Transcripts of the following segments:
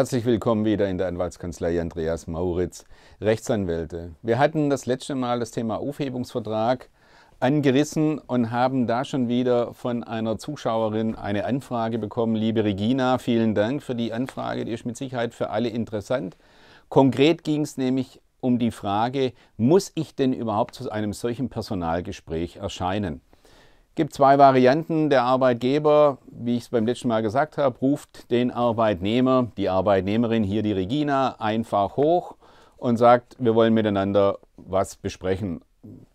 Herzlich willkommen wieder in der Anwaltskanzlei Andreas Mauritz, Rechtsanwälte. Wir hatten das letzte Mal das Thema Aufhebungsvertrag angerissen und haben da schon wieder von einer Zuschauerin eine Anfrage bekommen. Liebe Regina, vielen Dank für die Anfrage, die ist mit Sicherheit für alle interessant. Konkret ging es nämlich um die Frage, muss ich denn überhaupt zu einem solchen Personalgespräch erscheinen? gibt zwei Varianten. Der Arbeitgeber, wie ich es beim letzten Mal gesagt habe, ruft den Arbeitnehmer, die Arbeitnehmerin, hier die Regina, einfach hoch und sagt, wir wollen miteinander was besprechen.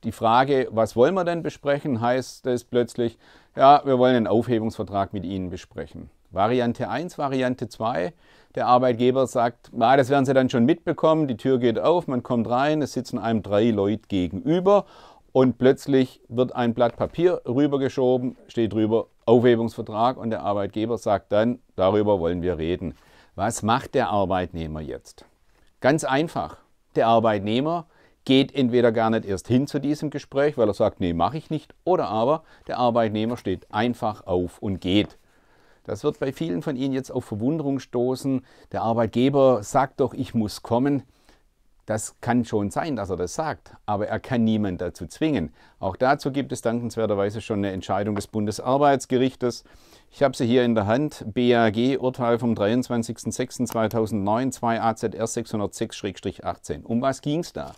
Die Frage, was wollen wir denn besprechen, heißt es plötzlich, ja, wir wollen einen Aufhebungsvertrag mit Ihnen besprechen. Variante 1, Variante 2, der Arbeitgeber sagt, na, das werden Sie dann schon mitbekommen, die Tür geht auf, man kommt rein, es sitzen einem drei Leute gegenüber und plötzlich wird ein Blatt Papier rübergeschoben, steht drüber Aufhebungsvertrag und der Arbeitgeber sagt dann, darüber wollen wir reden. Was macht der Arbeitnehmer jetzt? Ganz einfach. Der Arbeitnehmer geht entweder gar nicht erst hin zu diesem Gespräch, weil er sagt, nee, mache ich nicht, oder aber der Arbeitnehmer steht einfach auf und geht. Das wird bei vielen von Ihnen jetzt auf Verwunderung stoßen. Der Arbeitgeber sagt doch, ich muss kommen. Das kann schon sein, dass er das sagt, aber er kann niemand dazu zwingen. Auch dazu gibt es dankenswerterweise schon eine Entscheidung des Bundesarbeitsgerichtes. Ich habe sie hier in der Hand. BAG, Urteil vom 23.06.2009, 2 AZR 606-18. Um was ging es da?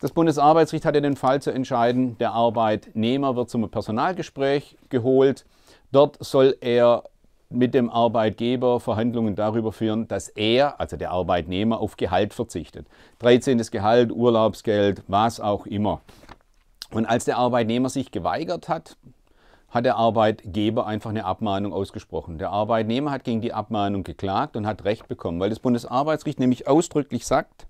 Das Bundesarbeitsgericht hatte den Fall zu entscheiden, der Arbeitnehmer wird zum Personalgespräch geholt. Dort soll er mit dem Arbeitgeber Verhandlungen darüber führen, dass er, also der Arbeitnehmer, auf Gehalt verzichtet. 13. Gehalt, Urlaubsgeld, was auch immer. Und als der Arbeitnehmer sich geweigert hat, hat der Arbeitgeber einfach eine Abmahnung ausgesprochen. Der Arbeitnehmer hat gegen die Abmahnung geklagt und hat Recht bekommen, weil das Bundesarbeitsgericht nämlich ausdrücklich sagt,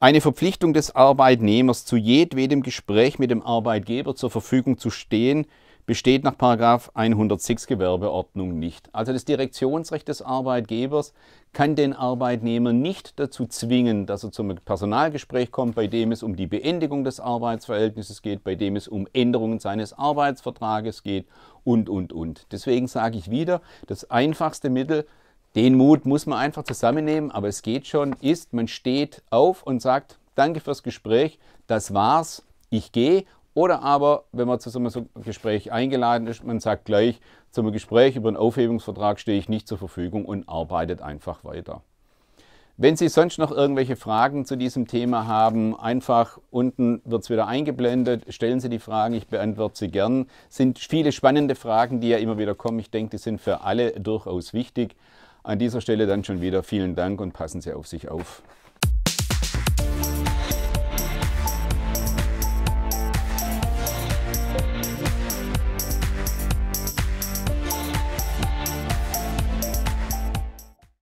eine Verpflichtung des Arbeitnehmers zu jedwedem Gespräch mit dem Arbeitgeber zur Verfügung zu stehen, besteht nach 106 Gewerbeordnung nicht. Also das Direktionsrecht des Arbeitgebers kann den Arbeitnehmer nicht dazu zwingen, dass er zum Personalgespräch kommt, bei dem es um die Beendigung des Arbeitsverhältnisses geht, bei dem es um Änderungen seines Arbeitsvertrages geht und, und, und. Deswegen sage ich wieder, das einfachste Mittel, den Mut muss man einfach zusammennehmen, aber es geht schon, ist, man steht auf und sagt, danke fürs Gespräch, das war's, ich gehe oder aber, wenn man zu so einem Gespräch eingeladen ist, man sagt gleich, zum Gespräch über einen Aufhebungsvertrag stehe ich nicht zur Verfügung und arbeitet einfach weiter. Wenn Sie sonst noch irgendwelche Fragen zu diesem Thema haben, einfach unten wird es wieder eingeblendet. Stellen Sie die Fragen, ich beantworte sie gern. Es sind viele spannende Fragen, die ja immer wieder kommen. Ich denke, die sind für alle durchaus wichtig. An dieser Stelle dann schon wieder vielen Dank und passen Sie auf sich auf.